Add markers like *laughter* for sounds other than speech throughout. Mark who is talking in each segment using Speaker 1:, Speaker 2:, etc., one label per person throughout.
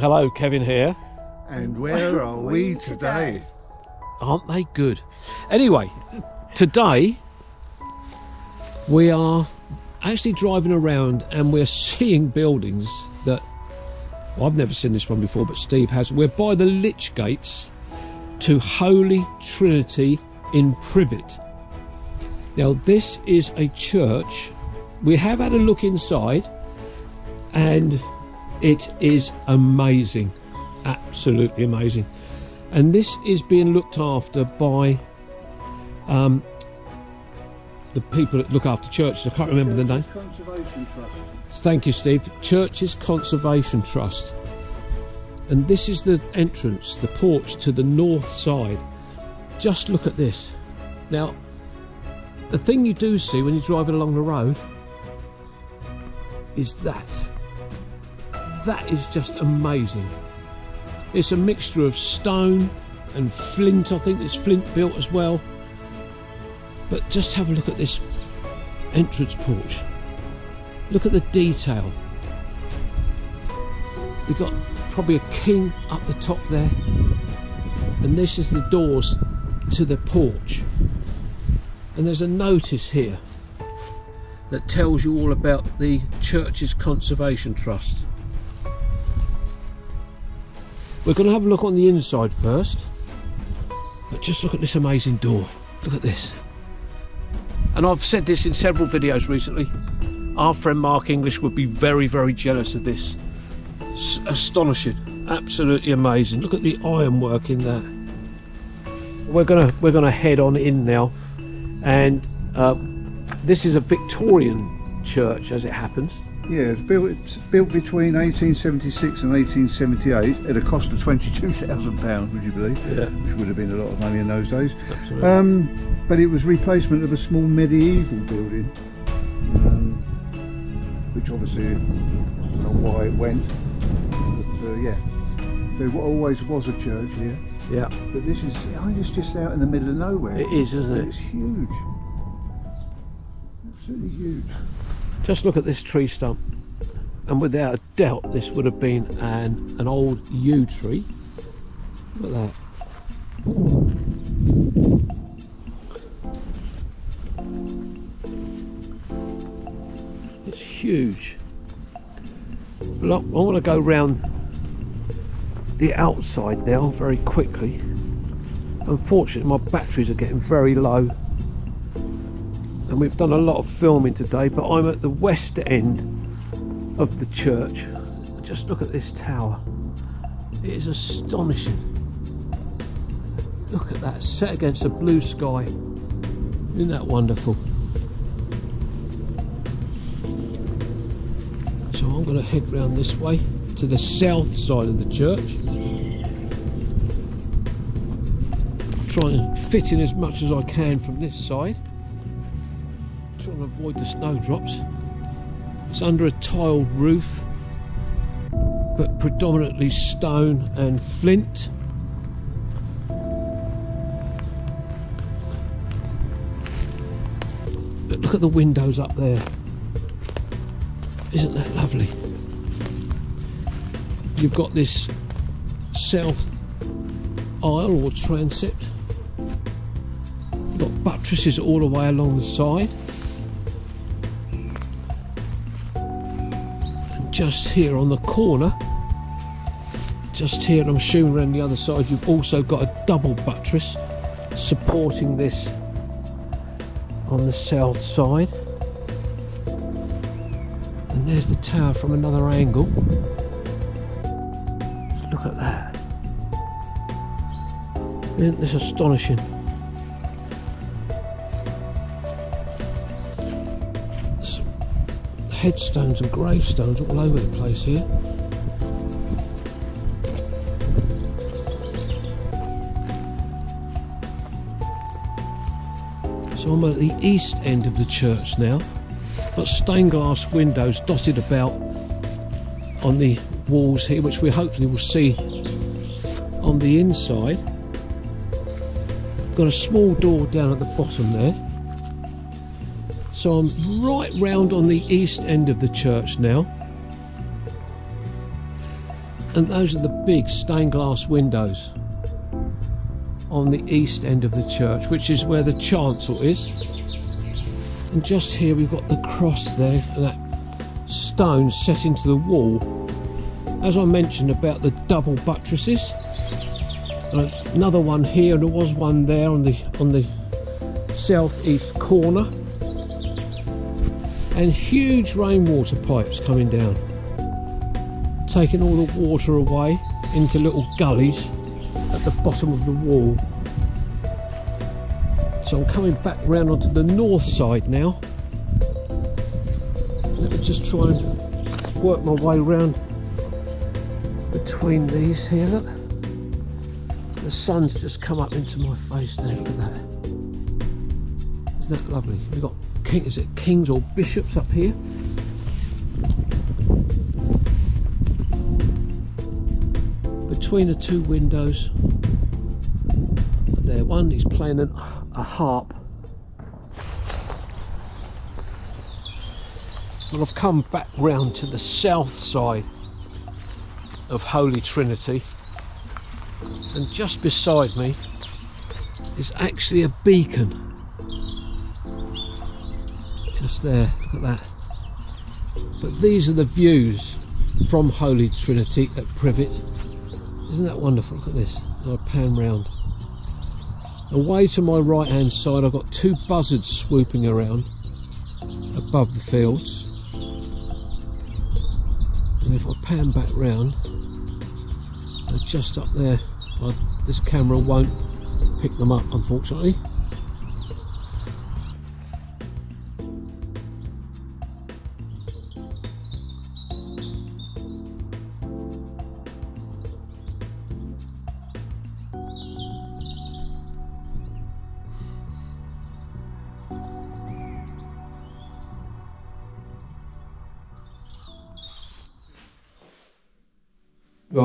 Speaker 1: Hello, Kevin here.
Speaker 2: And where are we today?
Speaker 1: Aren't they good? Anyway, today we are actually driving around and we're seeing buildings that well, I've never seen this one before, but Steve has. We're by the Lich Gates to Holy Trinity in Privett. Now, this is a church. We have had a look inside and it is amazing, absolutely amazing. And this is being looked after by um, the people that look after churches. I can't remember the name.
Speaker 2: Conservation Trust.
Speaker 1: Thank you, Steve. Churches Conservation Trust. And this is the entrance, the porch to the north side. Just look at this. Now, the thing you do see when you're driving along the road is that. That is just amazing. It's a mixture of stone and flint. I think it's flint built as well. But just have a look at this entrance porch. Look at the detail. We've got probably a king up the top there. And this is the doors to the porch. And there's a notice here that tells you all about the church's conservation trust. We're going to have a look on the inside first. But just look at this amazing door. Look at this. And I've said this in several videos recently. Our friend Mark English would be very, very jealous of this. Astonishing, absolutely amazing. Look at the ironwork in there. We're gonna we're gonna head on in now, and uh, this is a Victorian church, as it happens.
Speaker 2: Yeah, it's built it's built between 1876 and 1878 at a cost of £22,000, would you believe?
Speaker 1: Yeah,
Speaker 2: Which would have been a lot of money in those days.
Speaker 1: absolutely.
Speaker 2: Um, but it was replacement of a small medieval building, um, which obviously I don't know why it went. But uh, yeah, there always was a church here,
Speaker 1: yeah,
Speaker 2: but this is I think it's just out in the middle of nowhere.
Speaker 1: it is, isn't it?
Speaker 2: It's huge, absolutely huge.
Speaker 1: Just look at this tree stump, and without a doubt, this would have been an an old yew tree. Look at that. It's huge. Look, I want to go round the outside now very quickly. Unfortunately, my batteries are getting very low and we've done a lot of filming today but I'm at the west end of the church. Just look at this tower. It is astonishing. Look at that set against the blue sky. Isn't that wonderful? So I'm going to head round this way to the south side of the church. Try and fit in as much as I can from this side to avoid the snowdrops. It's under a tiled roof, but predominantly stone and flint. But look at the windows up there. Isn't that lovely? You've got this south aisle or transept. You've got buttresses all the way along the side. Just here on the corner. Just here and I'm assuming around the other side you've also got a double buttress supporting this on the south side. And there's the tower from another angle. Look at that. Isn't this astonishing headstones and gravestones all over the place here So I'm at the east end of the church now. Got stained glass windows dotted about on the walls here, which we hopefully will see on the inside. Got a small door down at the bottom there. So I'm right round on the east end of the church now. And those are the big stained glass windows on the east end of the church, which is where the chancel is. And just here we've got the cross there that stone set into the wall. As I mentioned about the double buttresses, uh, another one here, and there was one there on the on the southeast corner, and huge rainwater pipes coming down, taking all the water away into little gullies at the bottom of the wall. So I'm coming back round onto the north side now. Let me just try and work my way round between these here. Look. The sun's just come up into my face there. Look at that. Isn't that lovely? We've got king, is it kings or bishops up here? Between the two windows, there one is playing an, a harp. Well, I've come back round to the south side of Holy Trinity, and just beside me is actually a beacon. Just there, look at that. But these are the views from Holy Trinity at Privett. Isn't that wonderful? Look at this. I'll pan round. Away to my right hand side, I've got two buzzards swooping around above the fields. And if I pan back round, they're just up there. Well, this camera won't pick them up, unfortunately.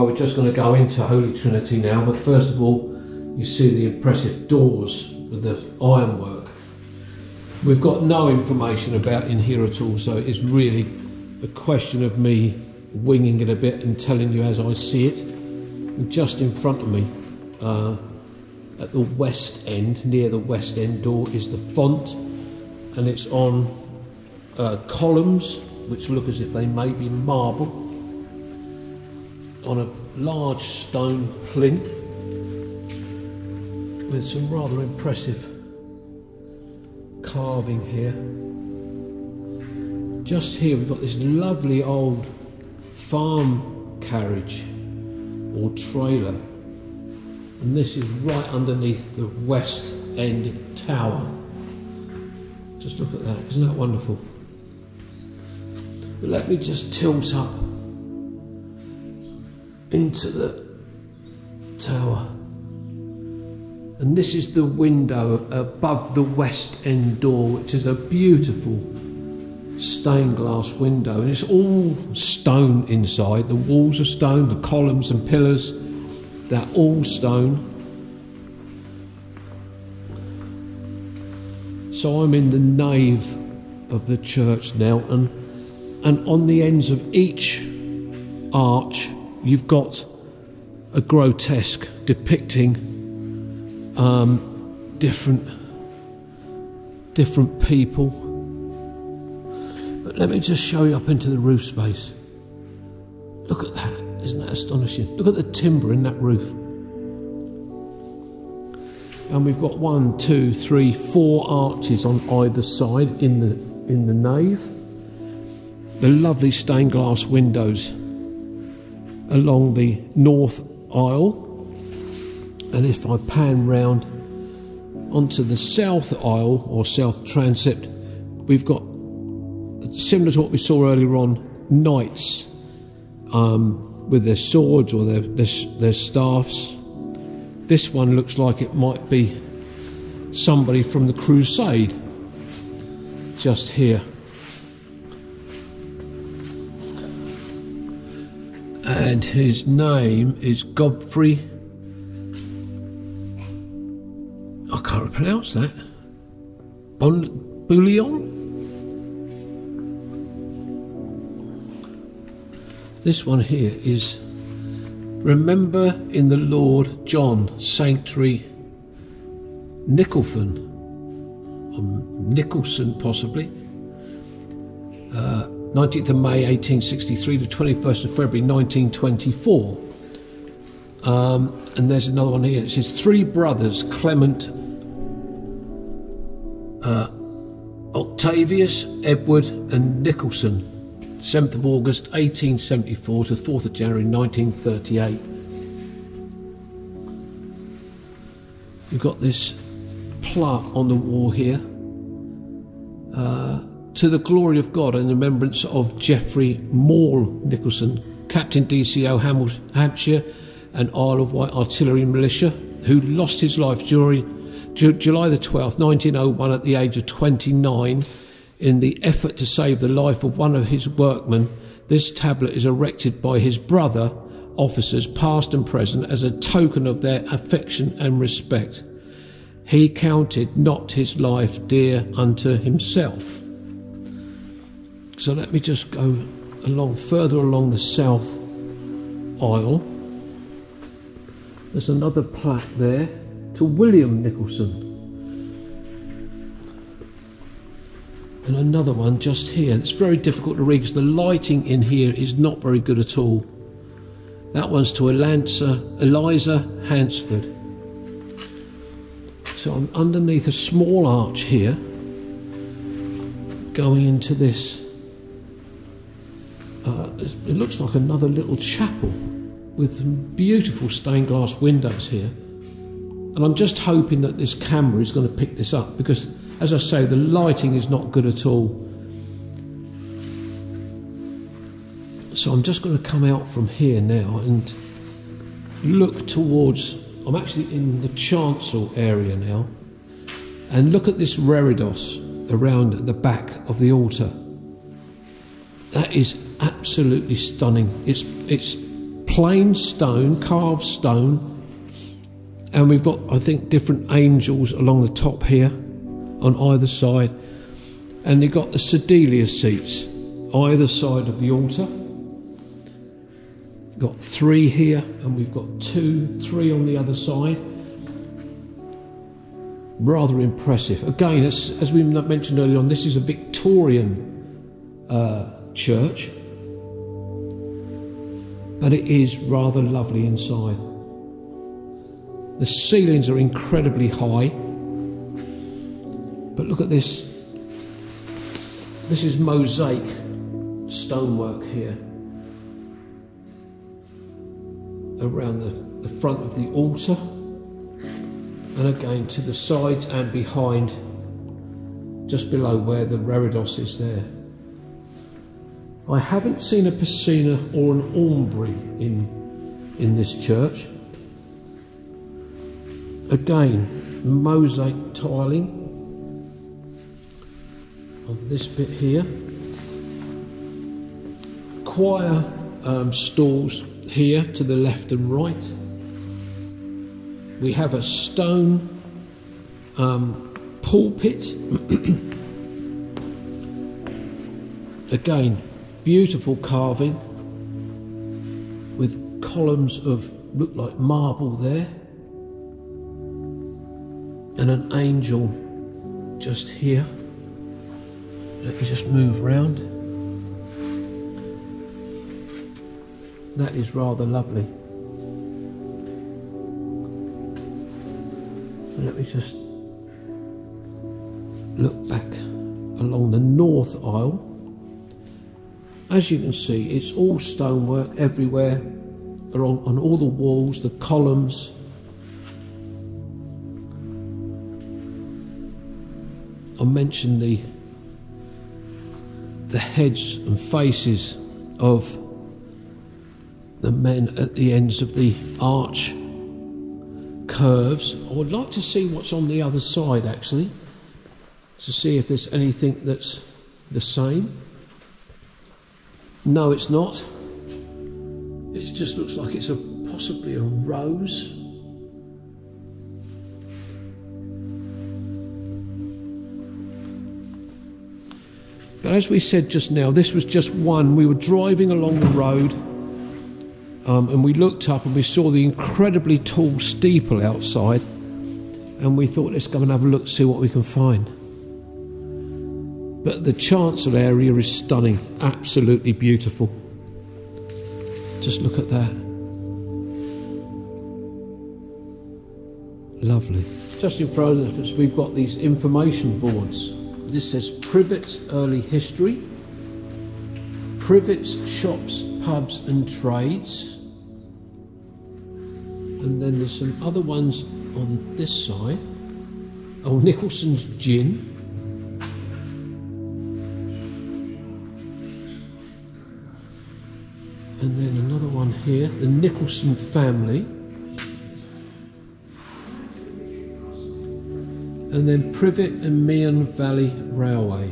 Speaker 1: We're just going to go into Holy Trinity now, but first of all, you see the impressive doors with the ironwork. We've got no information about in here at all, so it's really a question of me winging it a bit and telling you as I see it. And just in front of me, uh, at the west end, near the west end door, is the font, and it's on uh, columns which look as if they may be marble on a large stone plinth with some rather impressive carving here. Just here we've got this lovely old farm carriage or trailer and this is right underneath the west end tower. Just look at that, isn't that wonderful? But let me just tilt up into the tower. And this is the window above the west end door, which is a beautiful stained glass window. And it's all stone inside. The walls are stone, the columns and pillars, they're all stone. So I'm in the nave of the church now, and, and on the ends of each arch you've got a grotesque depicting um, different different people. But let me just show you up into the roof space. Look at that, isn't that astonishing? Look at the timber in that roof. And we've got one, two, three, four arches on either side in the in the nave. The lovely stained glass windows along the north aisle. And if I pan round onto the south aisle or south transept, we've got similar to what we saw earlier on knights um, with their swords or their, their, their staffs. This one looks like it might be somebody from the crusade just here. And his name is Godfrey. I can't pronounce that. Bon Bouillon? This one here is Remember in the Lord John Sanctuary Nicholson, or Nicholson possibly, uh, 19th of May 1863 to 21st of February 1924. Um, and there's another one here. It says three brothers, Clement, uh, Octavius, Edward, and Nicholson. 7th of August 1874 to 4th of January 1938. You've got this plaque on the wall here. Uh, to the glory of God and remembrance of Geoffrey Maule Nicholson, Captain DCO Hampshire and Isle of Wight Artillery Militia, who lost his life during July the 12th, 1901, at the age of 29, in the effort to save the life of one of his workmen. This tablet is erected by his brother officers, past and present, as a token of their affection and respect. He counted not his life dear unto himself. So let me just go along further along the south aisle. There's another plaque there to William Nicholson. And another one just here. It's very difficult to read because the lighting in here is not very good at all. That one's to Eliza, Eliza Hansford. So I'm underneath a small arch here, going into this. It looks like another little chapel with beautiful stained glass windows here. And I'm just hoping that this camera is going to pick this up because, as I say, the lighting is not good at all. So I'm just going to come out from here now and look towards I'm actually in the chancel area now and look at this reredos around the back of the altar. That is absolutely stunning. It's it's plain stone, carved stone, and we've got I think different angels along the top here on either side, and you've got the sedilia seats either side of the altar got three here and we've got two, three on the other side. Rather impressive. Again, as, as we mentioned earlier on, this is a Victorian uh, church, but it is rather lovely inside. The ceilings are incredibly high, but look at this. This is mosaic stonework here. around the, the front of the altar and again to the sides and behind just below where the reredos is there. I haven't seen a piscina or an aumbry in, in this church. Again, mosaic tiling on this bit here. Choir um, stalls here to the left and right. We have a stone um, pulpit. *clears throat* Again, beautiful carving with columns of look like marble there, and an angel just here. Let me just move round. That is rather lovely. Let me just look back along the north aisle. As you can see, it's all stonework everywhere, on, on all the walls, the columns. I mentioned the the heads and faces of the men at the ends of the arch curves. I would like to see what's on the other side actually, to see if there's anything that's the same. No, it's not. It just looks like it's a possibly a rose. But as we said just now, this was just one. We were driving along the road Um, and we looked up and we saw the incredibly tall steeple outside. And we thought, let's go and have a look, see what we can find. But the chancel area is stunning, absolutely beautiful. Just look at that. Lovely. Just in front of us, we've got these information boards. This says Privett's early history, Privett's shops, pubs, and trades. And then there's some other ones on this side. Oh, Nicholson's Gin. And then another one here, the Nicholson family. And then Privett and Meon Valley Railway.